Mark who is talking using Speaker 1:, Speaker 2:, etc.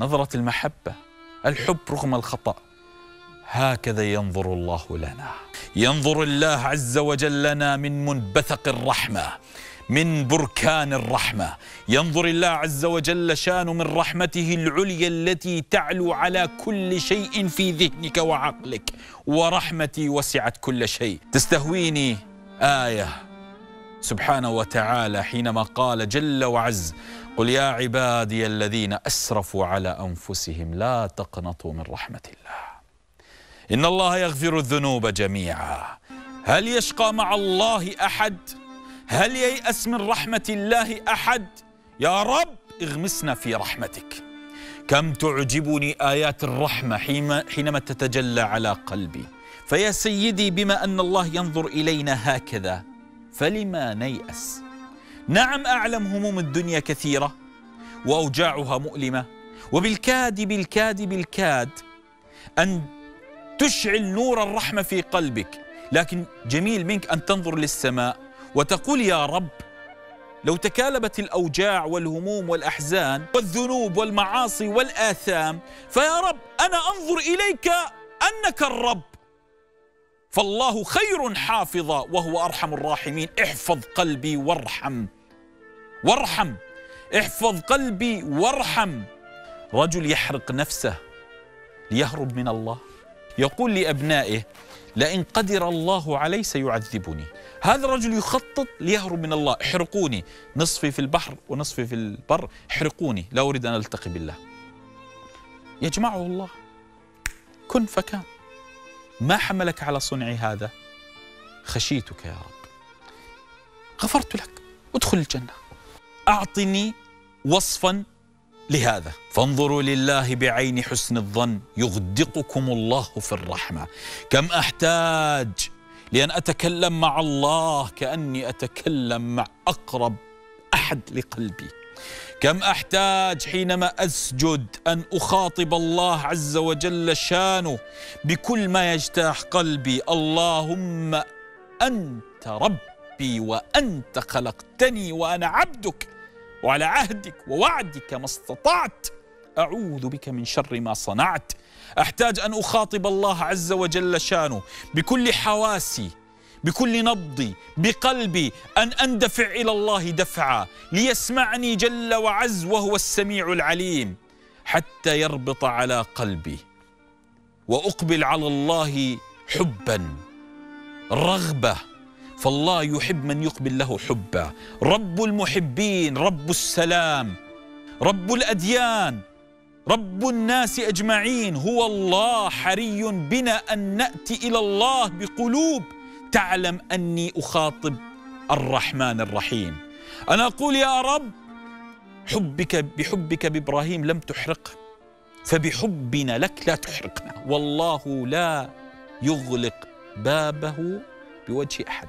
Speaker 1: نظرة المحبة الحب رغم الخطأ. هكذا ينظر الله لنا. ينظر الله عز وجل لنا من منبثق الرحمة من بركان الرحمة. ينظر الله عز وجل شأن من رحمته العليا التي تعلو على كل شيء في ذهنك وعقلك. ورحمتي وسعت كل شيء. تستهويني آية. سبحانه وتعالى حينما قال جل وعز قل يا عبادي الذين أسرفوا على أنفسهم لا تقنطوا من رحمة الله. إن الله يغفر الذنوب جميعا. هل يشقى مع الله أحد؟ هل ييأس من رحمة الله أحد؟ يا رب اغمسنا في رحمتك. كم تعجبني آيات الرحمة حينما تتجلى على قلبي. فيا سيدي بما أن الله ينظر إلينا هكذا. فلما نيأس؟ نعم أعلم هموم الدنيا كثيرة وأوجاعها مؤلمة وبالكاد بالكاد بالكاد أن تشعل نور الرحمة في قلبك. لكن جميل منك أن تنظر للسماء وتقول يا رب لو تكالبت الأوجاع والهموم والأحزان والذنوب والمعاصي والآثام فيا رب أنا أنظر إليك أنك الرب. فالله خير حافظا وهو أرحم الراحمين. احفظ قلبي وارحم. وارحم. احفظ قلبي وارحم. رجل يحرق نفسه ليهرب من الله. يقول لأبنائه لئن قدر الله علي سيعذبني. هذا الرجل يخطط ليهرب من الله. احرقوني. نصفي في البحر ونصفي في البر. احرقوني. لا أريد أن ألتقي بالله. يجمعه الله. كن فكان. ما حملك على صنع هذا؟ خشيتك يا رب. غفرت لك. ادخل الجنة. أعطني وصفا لهذا. فانظروا لله بعين حسن الظن. يغدقكم الله في الرحمة. كم أحتاج لأن أتكلم مع الله كأني أتكلم مع أقرب أحد لقلبي. كم أحتاج حينما أسجد أن أخاطب الله عز وجل شانه بكل ما يجتاح قلبي؟ اللهم أنت ربي وأنت خلقتني وأنا عبدك وعلى عهدك ووعدك ما استطعت. أعوذ بك من شر ما صنعت. أحتاج أن أخاطب الله عز وجل شانه بكل حواسي بكل نبضي بقلبي أن أندفع إلى الله دفعا ليسمعني جل وعز وهو السميع العليم حتى يربط على قلبي وأقبل على الله حبا رغبة فالله يحب من يقبل له حبا. رب المحبين رب السلام رب الأديان رب الناس أجمعين هو الله حري بنا أن نأتي إلى الله بقلوب تعلم أني أخاطب الرحمن الرحيم. أنا أقول يا رب حبك بحبك بإبراهيم لم تحرق فبحبنا لك لا تحرقنا. والله لا يغلق بابه بوجه أحد.